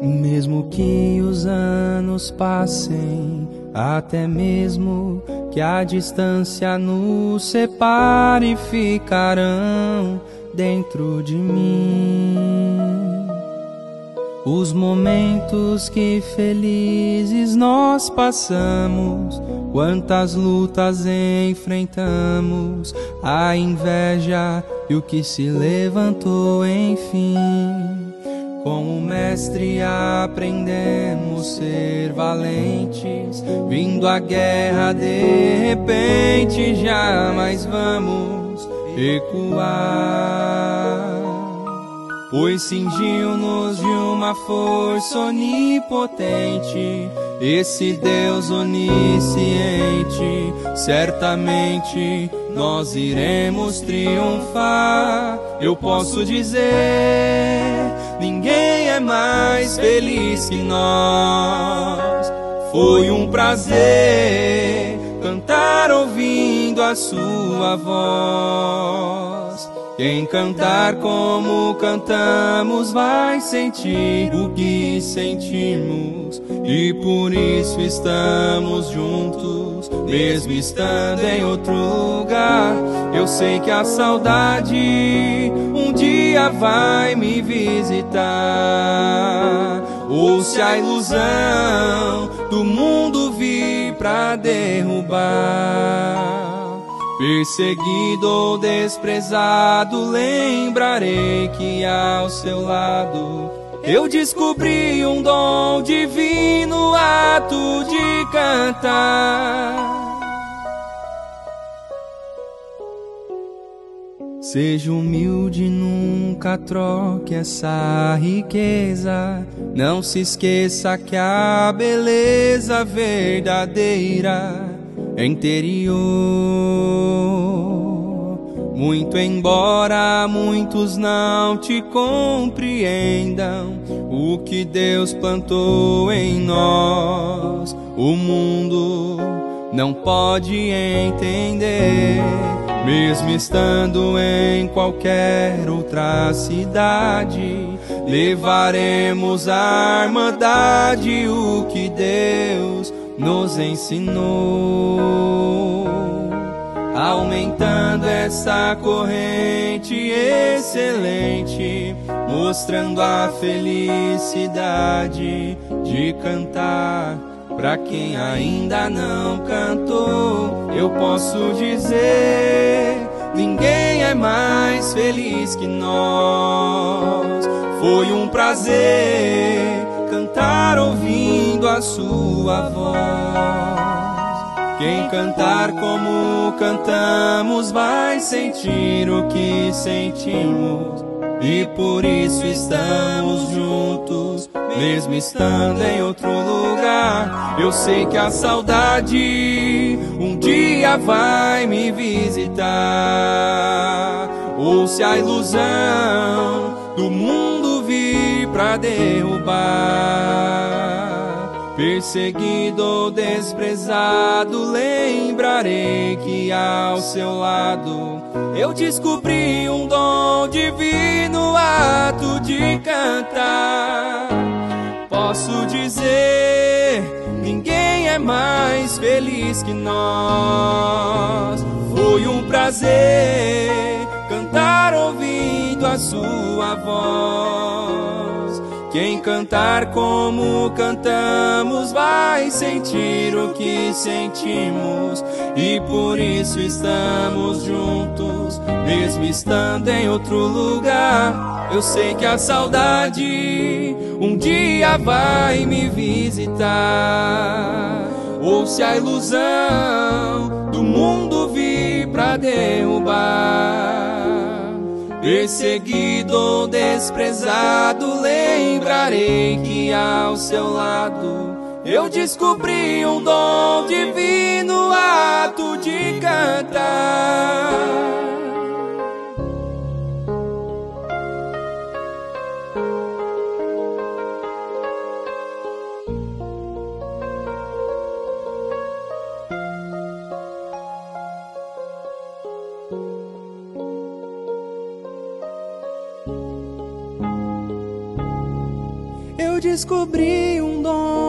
Mesmo que os anos passem, até mesmo que a distância nos separe, ficarão dentro de mim. Os momentos que felizes nós passamos, quantas lutas enfrentamos, a inveja e o que se levantou, enfim. Com o mestre aprendemos ser valentes, vindo a guerra de repente, jamais vamos recuar. Pois cingiu-nos de uma força onipotente, esse Deus onisciente, certamente nós iremos triunfar. Eu posso dizer, ninguém é mais feliz que nós. Foi um prazer cantar ouvindo a sua voz. Quem cantar como cantamos vai sentir o que sentimos e por isso estamos juntos, mesmo estando em outro lugar. Eu sei que a saudade um dia vai me visitar, ou se a ilusão do mundo vir pra derrubar. Perseguido ou desprezado, lembrarei que ao seu lado eu descobri um dom divino, ato de cantar. Seja humilde, nunca troque essa riqueza. Não se esqueça que a beleza verdadeira interior. Muito embora muitos não te compreendam, o que Deus plantou em nós, o mundo não pode entender. Mesmo estando em qualquer outra cidade, levaremos a irmandade, o que Deus nos ensinou, aumentando essa corrente excelente, mostrando a felicidade de cantar. Pra quem ainda não cantou, eu posso dizer: ninguém é mais feliz que nós. Foi um prazer cantar ouvindo a sua voz. Quem cantar como cantamos vai sentir o que sentimos. E por isso estamos juntos, mesmo estando em outro lugar. Eu sei que a saudade um dia vai me visitar. Ou se a ilusão do mundo vir pra derrubar. Perseguido ou desprezado, lembrarei que ao seu lado eu descobri um dom divino, ato de cantar. Posso dizer, ninguém é mais feliz que nós. Foi um prazer cantar ouvindo a sua voz. Quem cantar como cantamos vai sentir o que sentimos e por isso estamos juntos, mesmo estando em outro lugar. Eu sei que a saudade um dia vai me visitar, ou se a ilusão do mundo vir pra derrubar. Perseguido ou desprezado, lembrarei que ao seu lado eu descobri um dom divino, ato de cantar. Descobri um dom